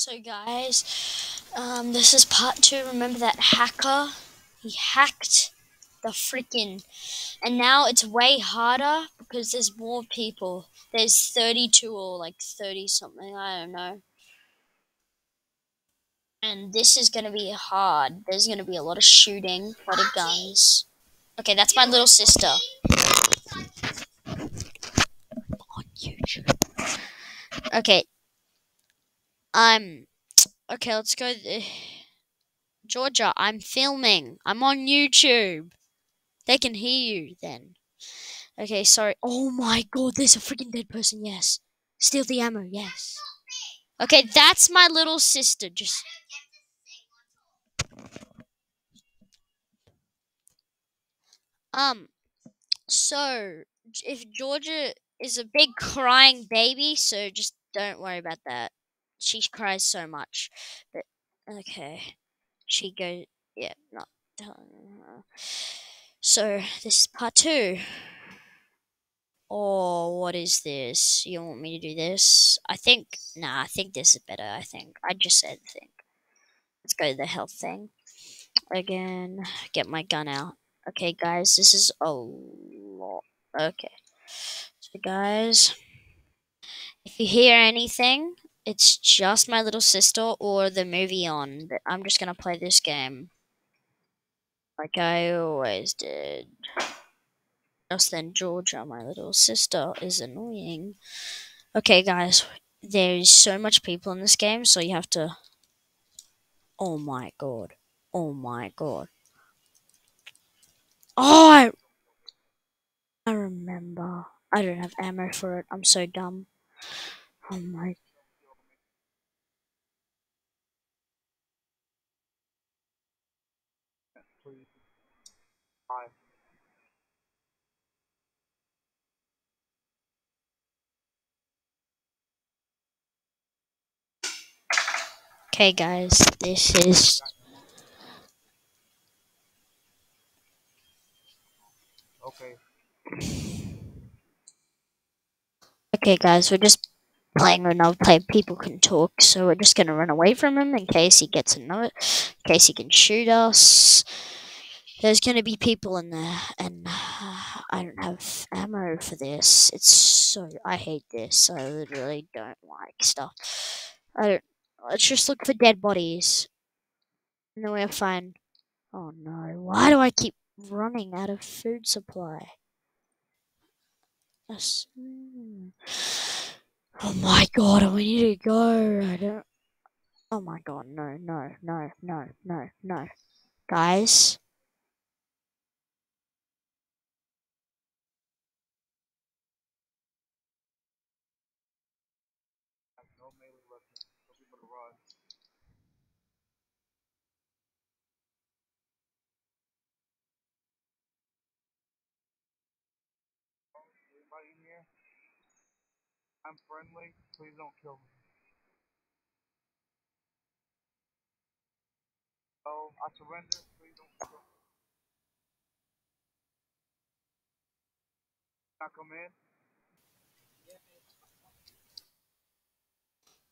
So guys, um, this is part two. Remember that hacker? He hacked the freaking, and now it's way harder because there's more people. There's 32 or like 30 something. I don't know. And this is gonna be hard. There's gonna be a lot of shooting, a lot of guns. Okay, that's my little sister. On YouTube. Okay, I'm okay. Let's go. Georgia, I'm filming. I'm on YouTube. They can hear you then. Okay, sorry. Oh my god, there's a freaking dead person. Yes. Steal the ammo. Yes. Okay, that's my little sister. Just. Um. So, if Georgia is a big crying baby, so just don't worry about that she cries so much. But okay, she goes. Yeah, not. So this is part two. Oh, what is this? You want me to do this? I think. Nah, I think this is better. I think. I just said think. Let's go to the health thing. Again, get my gun out. Okay, guys, this is a lot. Okay. So, guys, if you hear anything, it's just my little sister or the movie on. I'm just gonna play this game. Like I always did. Just then Georgia, my little sister, is annoying. Okay guys, there's so much people in this game, so you have to Oh my god. Oh my god. Oh I, I remember. I don't have ammo for it. I'm so dumb. Oh my Okay, guys, this is. Okay. Okay, guys, we're just playing another play. People can talk, so we're just gonna run away from him in case he gets another. note, in case he can shoot us. There's gonna be people in there, and uh, I don't have ammo for this. It's so I hate this. I literally don't like stuff. I don't. Let's just look for dead bodies. And then we'll find... Oh no, why do I keep running out of food supply? Yes. Hmm. Oh my god, we need to go. I don't. Oh my god, no, no, no, no, no, no. Guys. No melee weapons. So people to run. Anybody in here? I'm friendly. Please don't kill me. Oh, I surrender. Please don't kill me. Can I come in?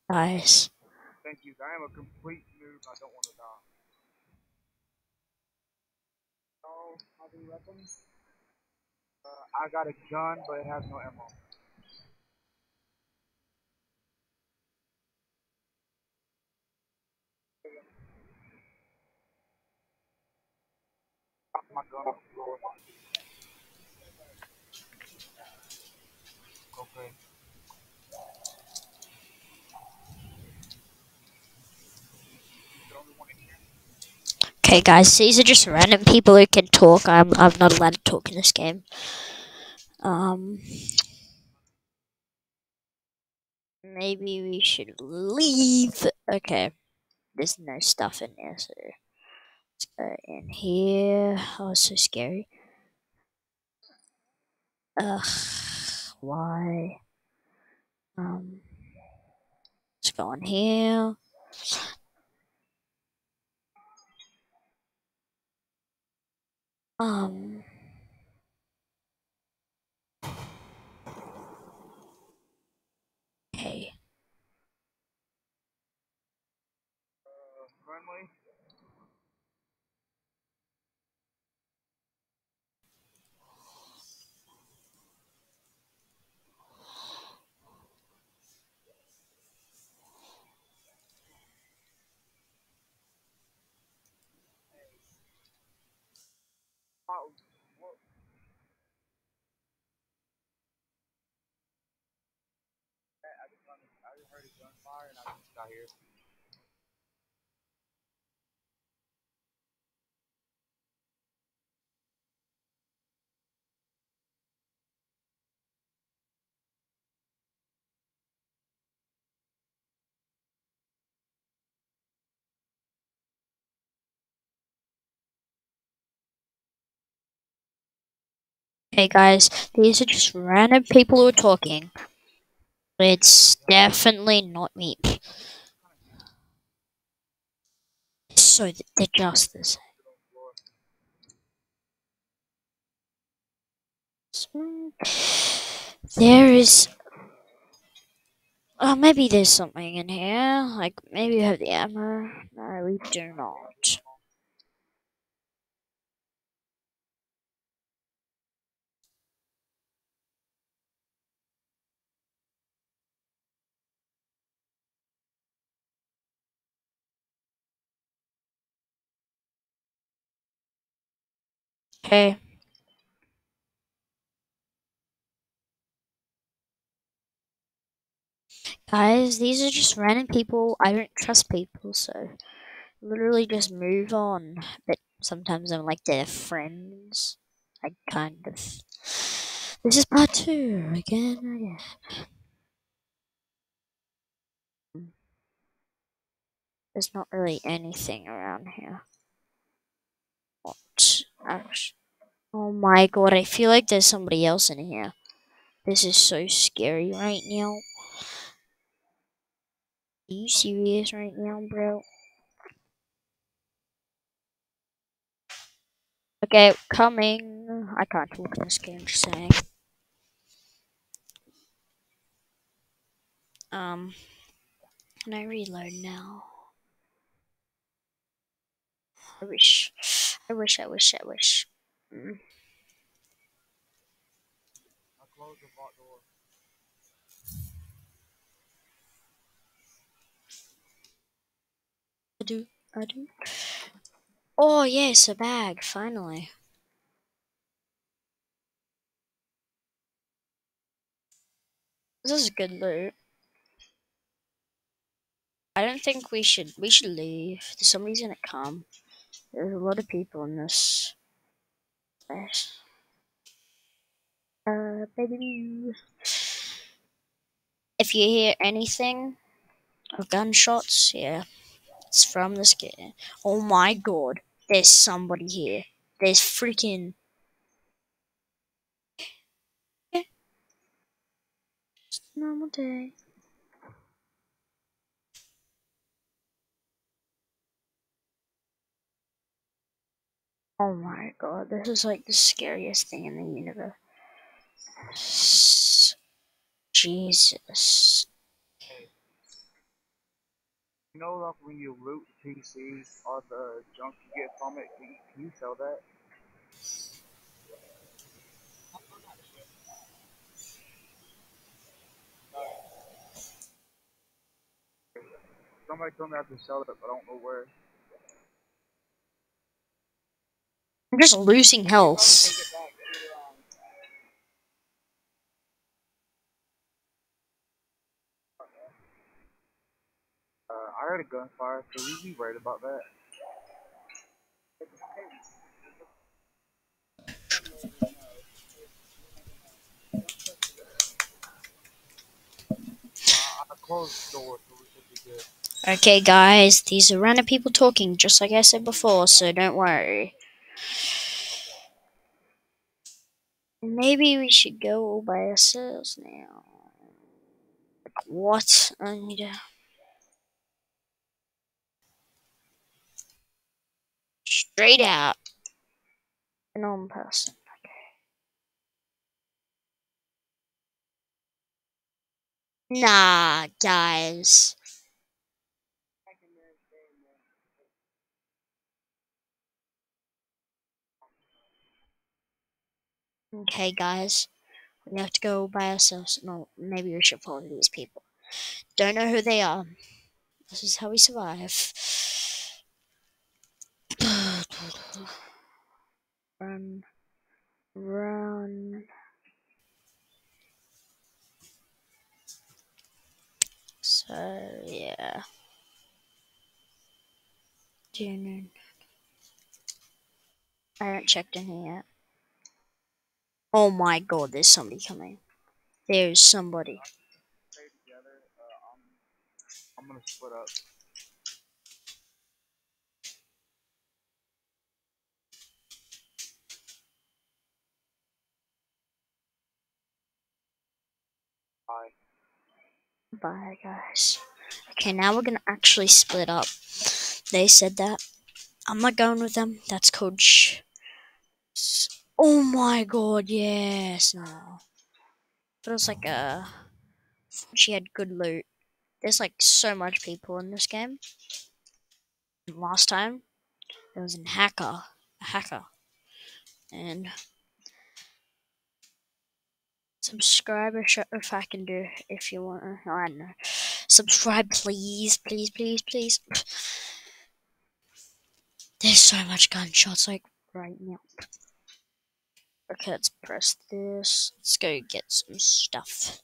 Guys. Thank you. I am a complete noob. I don't want to die. Oh, have any weapons? Uh, I got a gun, but it has no ammo. My gun. Okay. Okay, guys, these are just random people who can talk. I'm I'm not allowed to talk in this game. Um, maybe we should leave. Okay, there's no stuff in there, so let's go in here. Oh, it's so scary. Ugh, why? Um, let's go in here. Um. Okay. friendly. I just heard a gunfire and I just got here. Hey guys, these are just random people who are talking. It's definitely not me. So they're just the same. There is. Oh, maybe there's something in here. Like, maybe we have the ammo. No, we do not. Okay. Guys, these are just random people. I don't trust people, so literally just move on. But sometimes I'm like their friends. I kind of. This is part two again. again. There's not really anything around here. Actually, oh my god, I feel like there's somebody else in here. This is so scary right now. Are you serious right now, bro? Okay, coming. I can't talk in this game, just saying. Um, can I reload now? I wish. I wish, I wish, I wish. Mm. I closed the vault door. I do, I do. Oh, yes, a bag, finally. This is good loot. I don't think we should, we should leave. Somebody's gonna come. There's a lot of people in this place. Uh, baby. If you hear anything of gunshots, yeah, it's from this game. Oh my god, there's somebody here. There's freaking. Normal day. Oh my god, this is like the scariest thing in the universe. Jesus. You know, like when you loot PCs or the junk you get from it, can you, can you sell that? Somebody told me I could sell it, but I don't know where. I'm just losing health. Take it back. Uh, I heard a gunfire, so we be worried about that. I closed the door, so we should be good. Okay, guys, these are random people talking, just like I said before, so don't worry. Maybe we should go by ourselves now. What? I need to. Straight out. An on person. Okay. Nah, guys. Okay, guys. We have to go by ourselves. No, maybe we should follow these people. Don't know who they are. This is how we survive. run. Run. So, yeah. I haven't checked in here yet. Oh my god, there's somebody coming. There's somebody. I'm gonna split up. Bye. Bye, guys. Okay, now we're gonna actually split up. They said that. I'm not going with them. That's Coach. Oh my god, yes. No. Feels like a. She had good loot. There's like so much people in this game. Last time, there was a hacker. A hacker. And. Subscribe if I can do if you want. I don't know. Subscribe, please, please, please, please. There's so much gunshots, like right now. Okay, let's press this. Let's go get some stuff.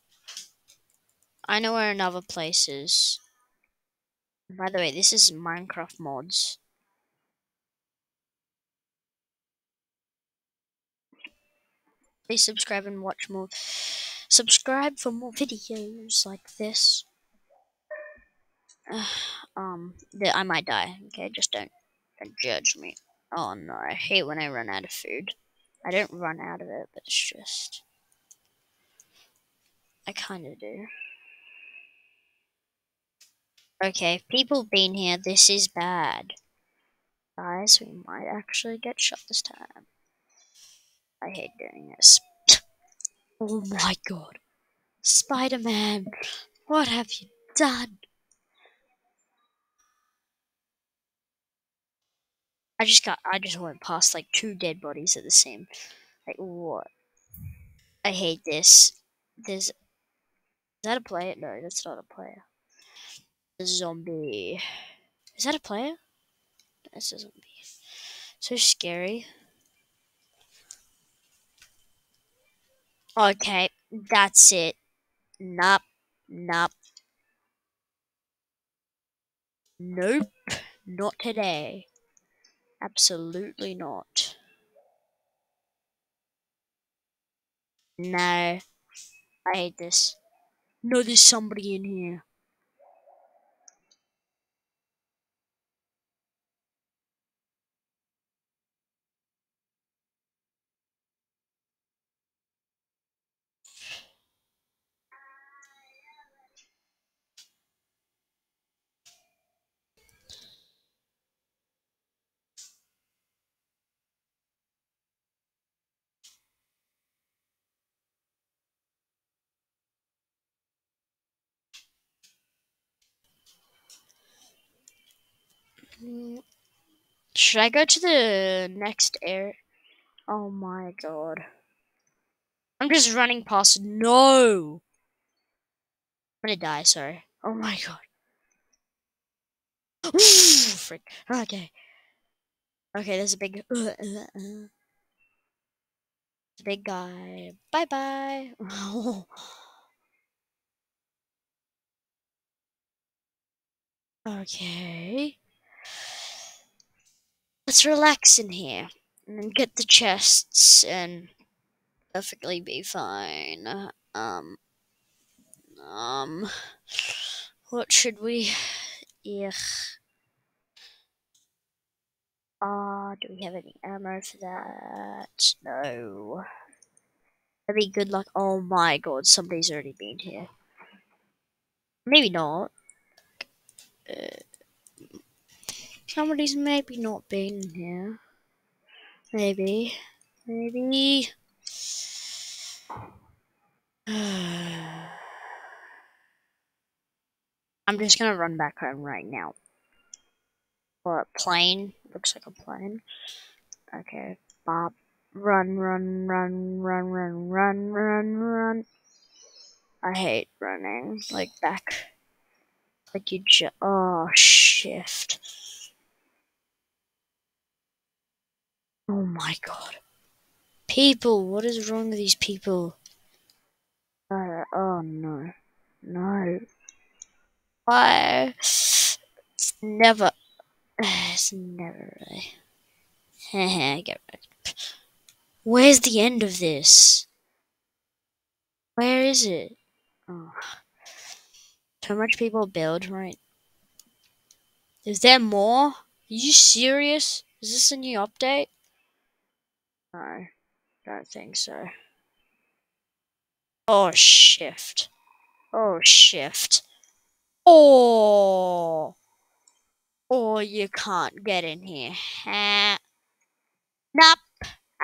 I know where another place is. By the way, this is Minecraft mods. Please subscribe and watch more. Subscribe for more videos like this. Uh, um, I might die. Okay, just don't don't judge me. Oh no, I hate when I run out of food. I don't run out of it, but it's just. I kinda do. Okay, people been here, this is bad. Guys, we might actually get shot this time. I hate doing this. oh my god. Spider Man, what have you done? I just got, I just went past like two dead bodies at the same. Like, what? I hate this. There's. Is that a player? No, that's not a player. A zombie. Is that a player? That's a zombie. So scary. Okay, that's it. Nope. Nope. Nope. Not today. Absolutely not. No. I hate this. No, there's somebody in here. Should I go to the next air? Oh my god. I'm just running past. No! I'm gonna die, sorry. Oh my god. Frick. Okay. Okay, there's a big. Uh, uh, uh. Big guy. Bye bye. okay. Let's relax in here and get the chests and perfectly be fine. Um, um, what should we? Yeah. Ah, uh, do we have any ammo for that? No. That'd be good luck. Oh my god, somebody's already been here. Maybe not. Uh, Somebody's maybe not been here. Maybe. Maybe. I'm just gonna run back home right now. Or a plane. Looks like a plane. Okay. Bop. Run, run, run, run, run, run, run, run. I hate running. Like back. Like you just. Oh, shift. Oh my god. People, what is wrong with these people? Uh, oh no. No. Why? It's never. It's never really. Get rid. Where's the end of this? Where is it? Oh. So much people build, right? Is there more? Are you serious? Is this a new update? No, don't think so. Oh, shift. Oh, shift. Oh! Oh, you can't get in here. Ha. Nope.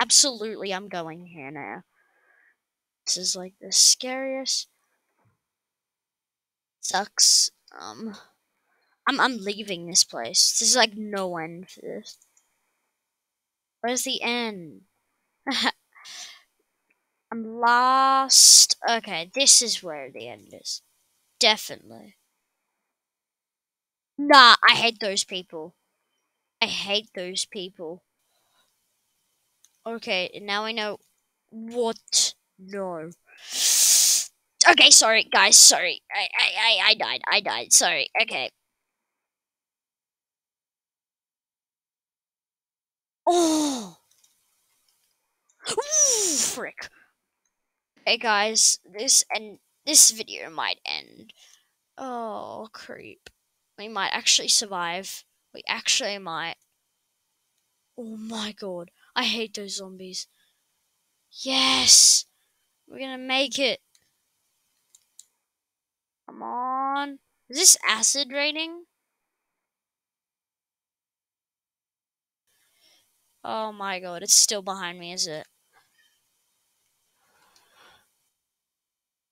Absolutely, I'm going here now. This is like the scariest. Sucks. Um, I'm I'm leaving this place. This is like no end for this. Where's the end? I'm lost. Okay, this is where the end is. Definitely. Nah, I hate those people. I hate those people. Okay, now I know what. No. Okay, sorry, guys. Sorry, I, I, I, I died. I died. Sorry. Okay. Oh. Frick. Hey guys, this and this video might end. Oh, creep. We might actually survive. We actually might. Oh my god. I hate those zombies. Yes! We're gonna make it. Come on. Is this acid raining? Oh my god, it's still behind me, is it?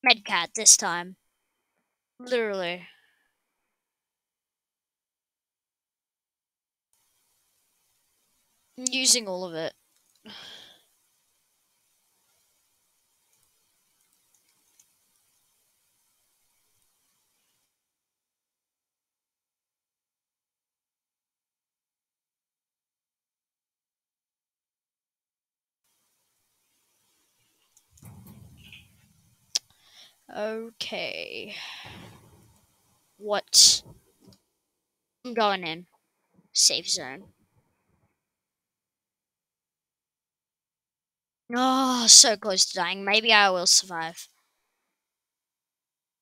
Medkit this time. Literally. Using all of it. Okay. What? I'm going in. Safe zone. Oh, so close to dying. Maybe I will survive.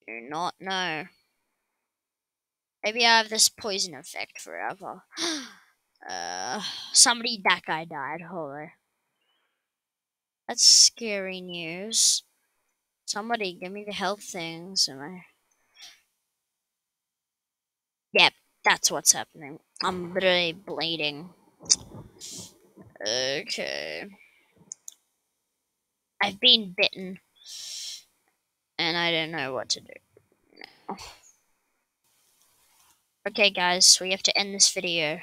Do not know. Maybe I have this poison effect forever. uh, somebody, that guy died. Holy. That's scary news. Somebody give me the health things. Am I? Yep, that's what's happening. I'm literally bleeding. Okay. I've been bitten. And I don't know what to do. Okay, guys, we have to end this video.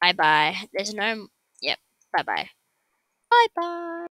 Bye bye. There's no. Yep, bye bye. Bye bye.